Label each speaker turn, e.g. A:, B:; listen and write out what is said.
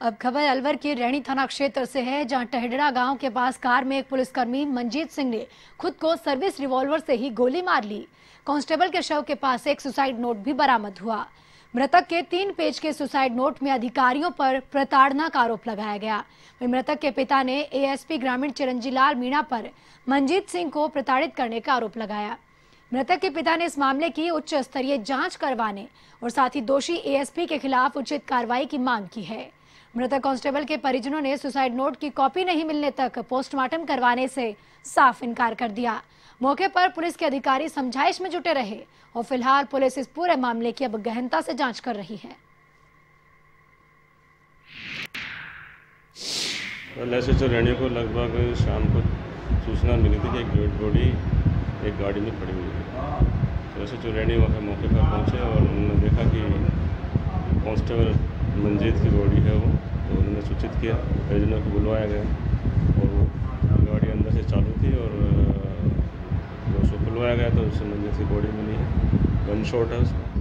A: अब खबर अलवर के रैणी थाना क्षेत्र से है, जहाँ टहडड़ा गाँव के पास कार में एक पुलिसकर्मी मंजीत सिंह ने खुद को सर्विस रिवॉल्वर से ही गोली मार ली। कांस्टेबल के शव के पास एक सुसाइड नोट भी बरामद हुआ। मृतक के तीन पेज के सुसाइड नोट में अधिकारियों पर प्रताड़ना का आरोप लगाया गया। मृतक के पिता ने एएसपी ग्रामीण चिरंजी लाल मीणा पर मंजीत सिंह को प्रताड़ित करने का आरोप लगाया। मृतक के पिता ने इस मामले की उच्च स्तरीय जाँच करवाने और साथ ही दोषी एएसपी के खिलाफ उचित कार्रवाई की मांग की है। मृतक कांस्टेबल के परिजनों ने सुसाइड नोट की कॉपी नहीं मिलने तक पोस्टमार्टम करवाने से साफ़ इनकार कर दिया। मौके पर पुलिस के अधिकारी समझाइश में जुटे रहे और फ़िलहाल पुलिस इस पूरे मामले की अब गहनता से जाँच कर रही है।
B: चौराने को लगभग शाम को सूचना मिली थी कि एक डेड बॉडी एक गाड़ी में पड़ी हुई है। तो ऐसे चौरानी वहाँ मौके पर पहुँचे और उन्होंने देखा कि कांस्टेबल मंजीत की बॉडी है वो तो उन्होंने सूचित किया, परिजनों को बुलवाया गया। और वो गाड़ी अंदर से चालू थी और जो उसको बुलवाया गया तो उससे मंजीत की बॉडी मिली है। गन शॉट है उसमें